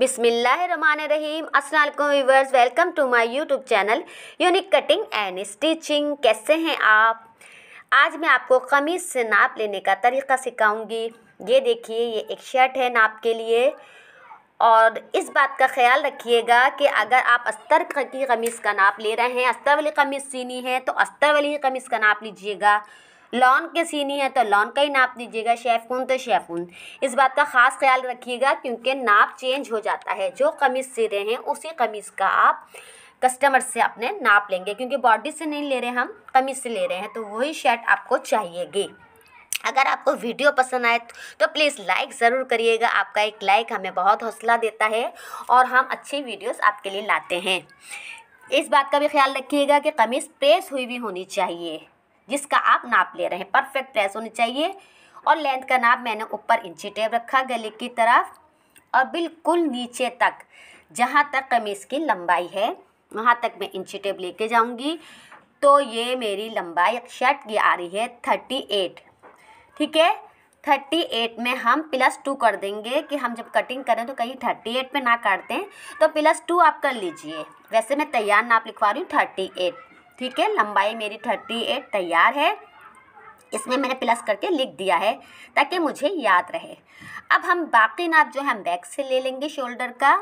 बिस्मिल्लाहिर्रहमानिर्रहीम। अस्सलाम viewers, welcome to my YouTube channel unique cutting and stitching. कैसे हैं आप? आज मैं आपको कमीज़ से नाप लेने का तरीका सिखाऊँगी। ये देखिए, ये एक शर्ट है नाप के लिए। और इस बात का ख्याल रखिएगा कि अगर आप अस्तर की कमीज़ का नाप ले रहे हैं, अस्तर वाली कमीज़ सीनी है तो अस्तर वाली कमीज़ का नाप लीजिएगा। लॉन के सीनी है तो लॉन का ही नाप दीजिएगा, शेफून तो शेफून। इस बात का ख़ास ख्याल रखिएगा, क्योंकि नाप चेंज हो जाता है। जो कमीज़ सी रहे हैं, उसी कमीज़ का आप कस्टमर से अपने नाप लेंगे, क्योंकि बॉडी से नहीं ले रहे, हम कमीज़ से ले रहे हैं तो वही शर्ट आपको चाहिएगी। अगर आपको वीडियो पसंद आए तो प्लीज़ लाइक ज़रूर करिएगा, आपका एक लाइक हमें बहुत हौसला देता है, और हम अच्छी वीडियोस आपके लिए लाते हैं। इस बात का भी ख्याल रखिएगा कि कमीज़ प्रेस हुई भी होनी चाहिए। जिसका आप नाप ले रहे हैं। परफेक्ट प्रेस होनी चाहिए। और लेंथ का नाप मैंने ऊपर इंची टेप रखा गले की तरफ़। और बिल्कुल नीचे तक, जहाँ तक कमीज़ की लंबाई है, वहाँ तक मैं इंची टेप लेके जाऊँगी। तो ये मेरी लंबाई शर्ट की आ रही है थर्टी एट ठीक है? थर्टी एट में हम प्लस टू कर देंगे कि हम जब कटिंग करें तो कहीं थर्टी एट में ना काटते हैं तो प्लस टू आप कर लीजिए। वैसे मैं तैयार नाप लिखवा रही हूँ थर्टी एट ठीक है, लंबाई मेरी थर्टी एट तैयार है। इसमें मैंने प्लस करके लिख दिया है ताकि मुझे याद रहे। अब हम बाकी नाप जो है, हम बैक से ले लेंगे शोल्डर का।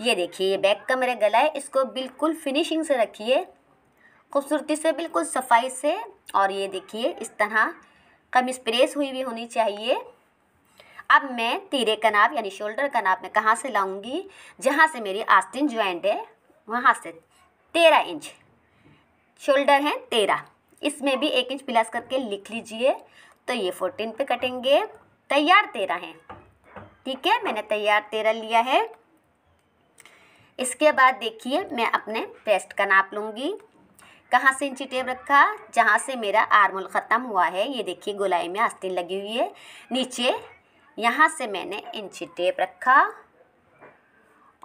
ये देखिए, ये बैक का मेरा गला है, इसको बिल्कुल फिनिशिंग से रखिए। खूबसूरती से, बिल्कुल सफ़ाई से। और ये देखिए, इस तरह कमीज प्रेस हुई भी होनी चाहिए। अब मैं तीरे का नाप, यानी शोल्डर का नाप, मैं कहाँ से लाऊँगी? जहाँ से मेरी आस्तीन ज्वाइंट है, वहाँ से। तेरह इंच शोल्डर है तेरह। इसमें भी एक इंच प्लस करके लिख लीजिए। तो ये फोर्टीन पे कटेंगे। तैयार तेरह है। ठीक है, मैंने तैयार तेरह लिया है। इसके बाद देखिए, मैं अपने पेस्ट का नाप लूँगी। कहाँ से इंची टेप रखा? जहाँ से मेरा आर्मोल ख़त्म हुआ है। ये देखिए, गोलाई में आस्तीन लगी हुई है। नीचे, यहाँ से मैंने इंची टेप रखा।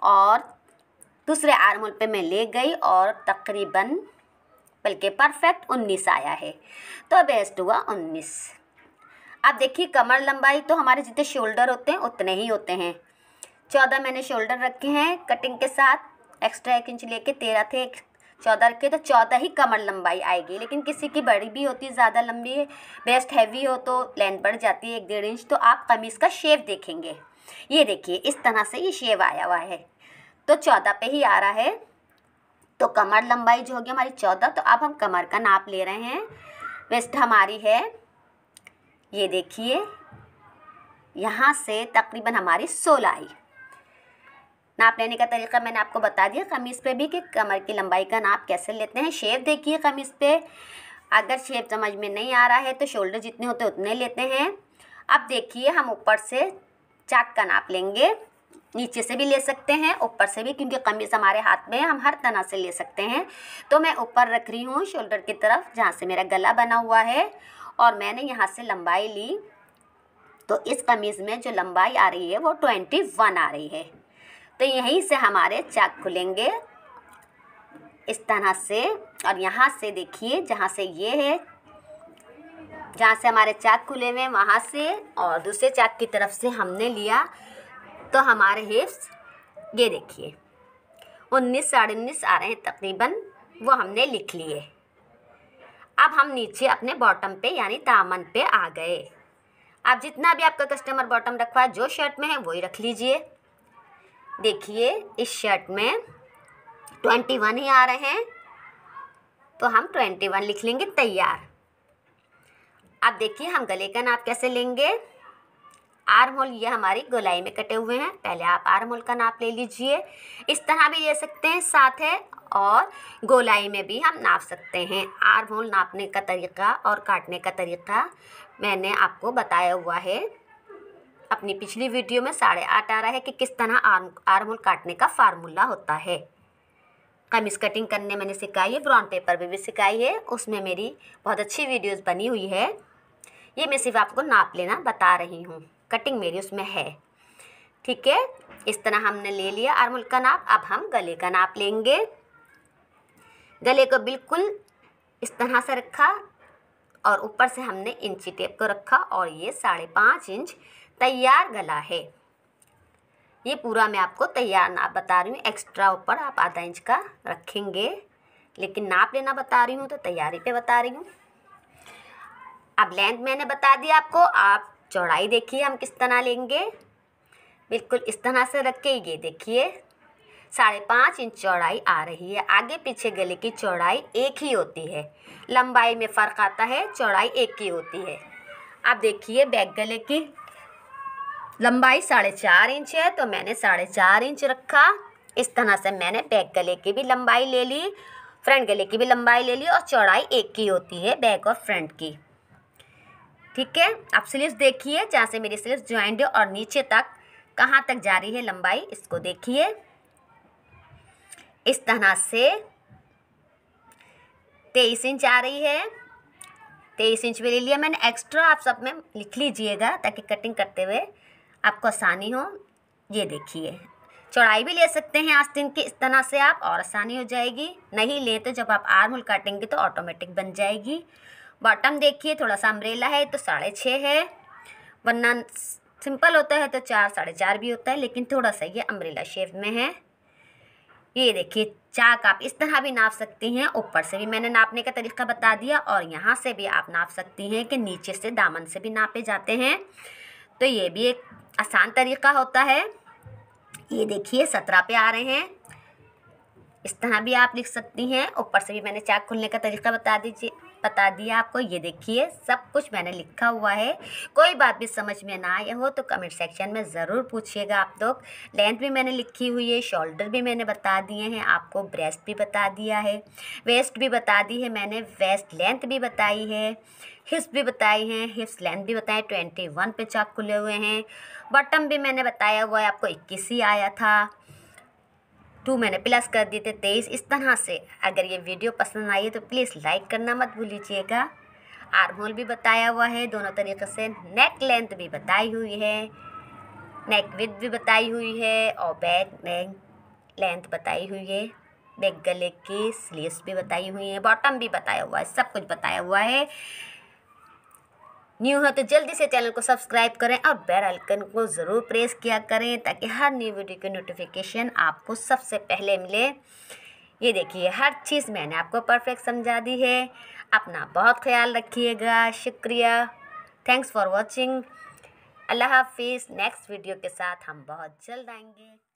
और दूसरे आर्मोल पे मैं ले गई और तकरीबन बल्कि परफेक्ट उन्नीस आया है। तो बेस्ट हुआ उन्नीस। अब देखिए, कमर लंबाई तो हमारे जितने शोल्डर होते हैं, उतने ही होते हैं। चौदह मैंने शोल्डर रखे हैं कटिंग के साथ। एक्स्ट्रा एक इंच लेके तेरह थे चौदह रखे तो चौदह ही कमर लंबाई आएगी। लेकिन किसी की बड़ी भी होती है ज़्यादा लंबी है बेस्ट हैवी हो तो लेंथ बढ़ जाती है, एक डेढ़ इंच तो आप कमीज़ का शेप देखेंगे। ये देखिए, इस तरह से ये शेप आया हुआ है। तो चौदह पे ही आ रहा है। तो कमर लंबाई जो होगी हमारी चौदह तो अब हम कमर का नाप ले रहे हैं। वेस्ट हमारी है, ये देखिए, यहाँ से तकरीबन हमारी सोलह आई। नाप लेने का तरीका मैंने आपको बता दिया, कमीज़ पे भी कि कमर की लंबाई का नाप कैसे लेते हैं। शेप देखिए कमीज़ पे, अगर शेप समझ में नहीं आ रहा है तो शोल्डर जितने होते उतने लेते हैं। अब देखिए हम ऊपर से चाक का नाप लेंगे। नीचे से भी ले सकते हैं, ऊपर से भी, क्योंकि कमीज़ हमारे हाथ में है, हम हर तरह से ले सकते हैं। तो मैं ऊपर रख रही हूँ, शोल्डर की तरफ़, जहाँ से मेरा गला बना हुआ है, और मैंने यहाँ से लंबाई ली। तो इस कमीज़ में जो लंबाई आ रही है, वो ट्वेंटी वन आ रही है। तो यहीं से हमारे चाक खुलेंगे। इस तरह से, और यहाँ से देखिए, जहाँ से ये है, जहाँ से हमारे चाक खुले हुए वहाँ से, और दूसरे चाक की तरफ़ से हमने लिया। तो हमारे हिप्स ये देखिए। उन्नीस साढ़े उन्नीस आ रहे हैं तकरीबन, वो हमने लिख लिए। अब हम नीचे अपने बॉटम पे, यानी दामन पे आ गए। अब जितना भी आपका कस्टमर बॉटम रखवा जो शर्ट में है, वही रख लीजिए। देखिए, इस शर्ट में ट्वेंटी वन ही आ रहे हैं। तो हम ट्वेंटी वन लिख लेंगे तैयार। अब देखिए, हम गले का नाप कैसे लेंगे? आर्म होल ये हमारी गोलाई में कटे हुए हैं। पहले आप आर्म होल का नाप ले लीजिए। इस तरह भी ले सकते हैं, साथ है, और गोलाई में भी हम नाप सकते हैं। आर्म होल नापने का तरीका और काटने का तरीका मैंने आपको बताया हुआ है। अपनी पिछली वीडियो में साढ़े आठ आ रहा है कि किस तरह आर्म आर्म होल काटने का फार्मूला होता है। कमीज़ कटिंग करने मैंने सिखाई है, ब्राउन पेपर पर भी सिखाई है। उसमें मेरी बहुत अच्छी वीडियोस बनी हुई है। ये मैं सिर्फ़ आपको नाप लेना बता रही हूँ। कटिंग मेरी उसमें है। ठीक है? इस तरह हमने ले लिया आर्मुल का नाप। अब हम गले का नाप लेंगे। गले को बिल्कुल इस तरह से रखा और ऊपर से हमने इंची टेप को रखा और ये साढ़े पाँच इंच तैयार गला है। ये पूरा मैं आपको तैयार नाप बता रही हूँ। एक्स्ट्रा ऊपर आप आधा इंच का रखेंगे। लेकिन नाप लेना बता रही हूँ तो तैयारी पे बता रही हूँ। अब लेंथ मैंने बता दिया आपको। आप चौड़ाई देखिए हम किस तरह लेंगे। बिल्कुल इस तरह से रख के ये देखिए। साढ़े पाँच इंच चौड़ाई आ रही है। आगे पीछे गले की चौड़ाई एक ही होती है। लंबाई में फ़र्क आता है, चौड़ाई एक ही होती है। अब देखिए बैक गले की लंबाई साढ़े चार इंच है तो मैंने साढ़े चार इंच रखा। इस तरह से मैंने बैक गले की भी लंबाई ले ली, फ्रंट गले की भी लंबाई ले ली और चौड़ाई एक की होती है, बैक और फ्रंट की। ठीक है? आप स्लीव्स देखिए, जहाँ से मेरी स्लीव्स ज्वाइंट है और नीचे तक कहाँ तक जा रही है लंबाई, इसको देखिए। इस तरह से तेईस इंच आ रही है। तेईस इंच भी ले लिया मैंने एक्स्ट्रा आप सब में लिख लीजिएगा ताकि कटिंग करते हुए आपको आसानी हो। ये देखिए, चौड़ाई भी ले सकते हैं आस्तीन की इस तरह से आप और आसानी हो जाएगी। नहीं लें तो जब आप आर्म होल काटेंगे तो ऑटोमेटिक बन जाएगी। बॉटम देखिए, थोड़ा सा अम्ब्रेला है तो साढ़े छः है। वरना सिंपल होता है तो चार, साढ़े चार भी होता है, लेकिन थोड़ा सा ये अम्ब्रेला शेप में है। ये देखिए चाक आप इस तरह भी नाप सकती हैं। ऊपर से भी मैंने नापने का तरीका बता दिया और यहाँ से भी आप नाप सकती हैं कि नीचे से दामन से भी नापे जाते हैं। तो ये भी एक आसान तरीका होता है। ये देखिए, सत्रह पे आ रहे हैं। इस तरह भी आप लिख सकती हैं। ऊपर से भी मैंने चाक खुलने का तरीका बता दीजिए। बता दिया आपको। ये देखिए, सब कुछ मैंने लिखा हुआ है। कोई बात भी समझ में ना आए हो तो कमेंट सेक्शन में ज़रूर पूछिएगा आप लोग। लेंथ भी मैंने लिखी हुई है, शोल्डर भी मैंने बता दिए हैं, आपको ब्रेस्ट भी बता दिया है, वेस्ट भी बता दी है मैंने, वेस्ट लेंथ भी बताई है, हिप्स भी बताई हैं, हिप्स लेंथ भी बताए ट्वेंटी वन पे चाक खुले हुए हैं। बटम भी मैंने बताया हुआ है, आपको इक्कीस ही आया था। टू मैंने प्लस कर दिए थे तेईस। इस तरह से। अगर ये वीडियो पसंद आई है तो प्लीज़ लाइक करना मत भूलिएगा। आर्म होल भी बताया हुआ है, दोनों तरीके से नेक लेंथ भी बताई हुई है, नेक विथ भी बताई हुई है और बैक नेक लेंथ बताई हुई है। बैक गले की स्लीव्स भी बताई हुई है, बॉटम भी बताया हुआ है, सब कुछ बताया हुआ है। न्यू है तो जल्दी से चैनल को सब्सक्राइब करें और बेल आइकन को ज़रूर प्रेस किया करें ताकि हर न्यू वीडियो की नोटिफिकेशन आपको सबसे पहले मिले। ये देखिए, हर चीज़ मैंने आपको परफेक्ट समझा दी है। अपना बहुत ख्याल रखिएगा। शुक्रिया। थैंक्स फॉर वॉचिंग अल्लाह हाफिज़। नेक्स्ट वीडियो के साथ हम बहुत जल्द आएँगे।